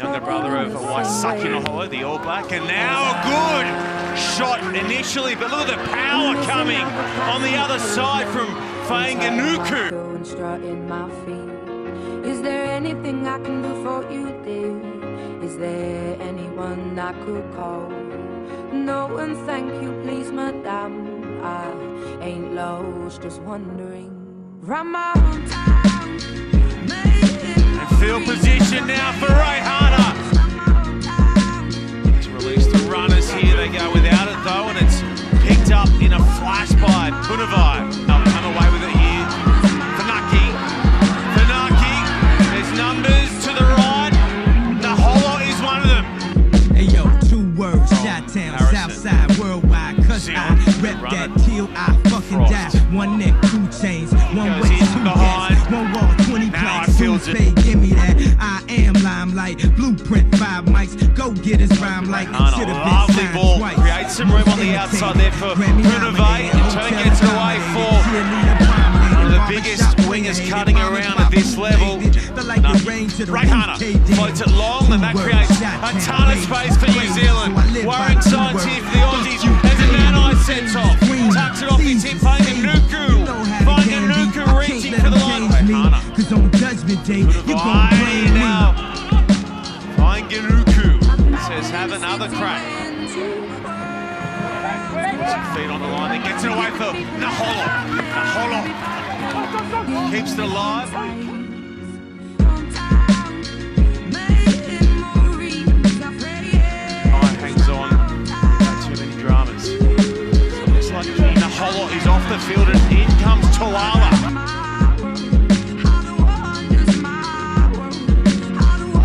younger brother of Waisake Naholo, the All Black, and now a good shot initially, but look at the power coming on the other side from Fainga'anuku. and strutting my feet. Is there anything I can do for you, dear? Is there anyone I could call? No, and thank you, please, madame. I ain't lost, just wondering. Round my hometown, making And field position now for Reihana. That till I fucking die. One neck, two chains, one way, two behind. gas, one wall, 20 blocks, it two spade, give me that. I am limelight, blueprint, five mics, go get his rhyme like should have been lovely signed ball. twice. Creates some room on the outside there for Punivai. In turn gets it away for one of the biggest wingers cutting around at this level. dated, feel like Nucky. it rained to the Reihana floats it long, and that creates a ton of space for New Zealand. so I live by Worrying two signs here for the Aussies Fuck you, as a baby. Nanai sets off. Tucks it off his hip, Fainga'anuku. You know how the game be. Fainga'anuku Can't reaching for the line. Reihana. Cause on judgment day, you gon' Vai blame me. now. Fainga'anuku says have another crack. Feet on the line, then gets it away for Naholo. Naholo keeps it alive. The field and in comes Toala.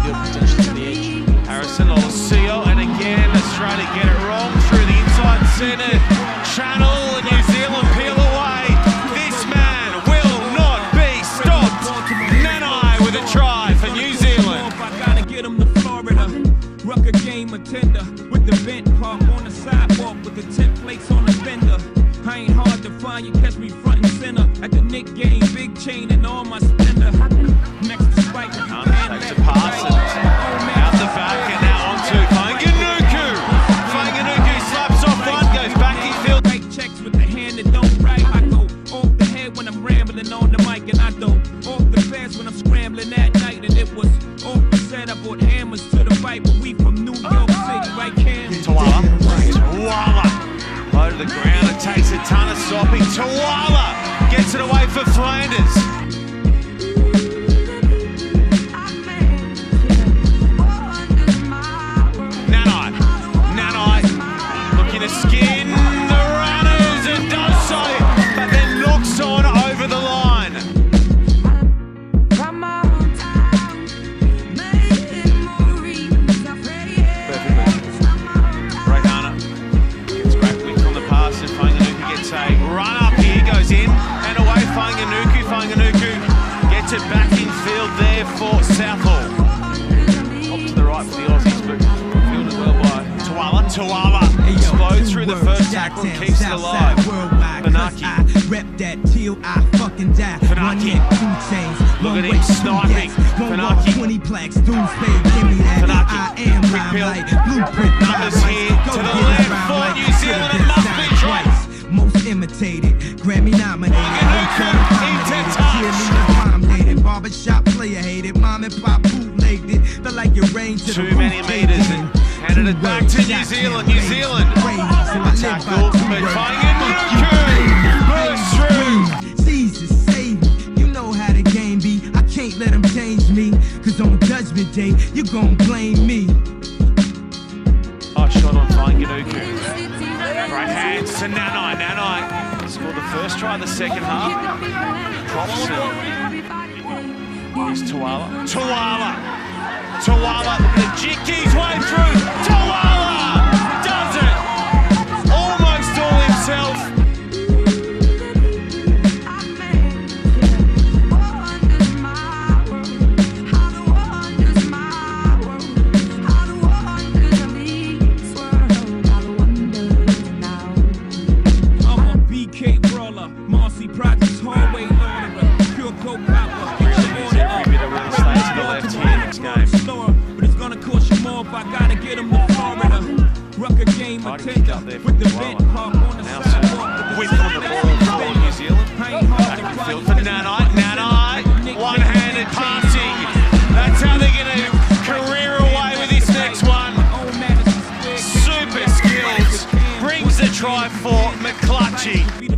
Good potential to the edge. Harrison Olosio, and again Australia get it wrong through the inside centre front and center at the Nick game, big chain and all my spender. Next to Spike, takes a pass and out the back and now onto Fainga'anuku. Fainga'anuku slaps off one, goes back in field. Write checks with the hand that don't write. I go off the head when I'm rambling on the mic, and I go off the fence when I'm scrambling at night. And it was off the set. I brought hammers to the fight, but we from New York City, right, Cam? Toala. Low to the ground. It takes a ton of stopping. Toala gets it away for Flanders. Nanai. Nanai looking to skin it Southside, alive. worldwide, 'cause Funaki. I rep that till I fucking die. One two chains, Look at him sniping. gas, one wall, Funaki. 20 plaques, spade, give me that. Funaki. I am limelight, blueprint, Numbers here to the left for New Zealand. It must be twice. Most imitated, Grammy nominated, Fainga'anuku hotel into accommodated, touch. cheerleader prom dated, barbershop player hated, mom and pop bootlegged it, felt like it rained to the Too roof, many metres and handed it back to New Zealand. New. Zealand. Tackle, but words. Fainga'anuku bursts through. Jesus save me. You know how the game be. I can't let them change me. Cause on judgment day, you gon' blame me. Oh, shot on Fainga'anuku. Great hands to Nanai. Nanai scored the first try of the second half. Drops it. Here's Toala. Toala. Toala looking to way through. Toala There with the Wallow. park on the sidewalk with on the ball for New Zealand. I ain't Back in field for Nanai. Nanai, one-handed passing. That's how they're going to career away with this next one. Super skills. Brings the try for McClutchie.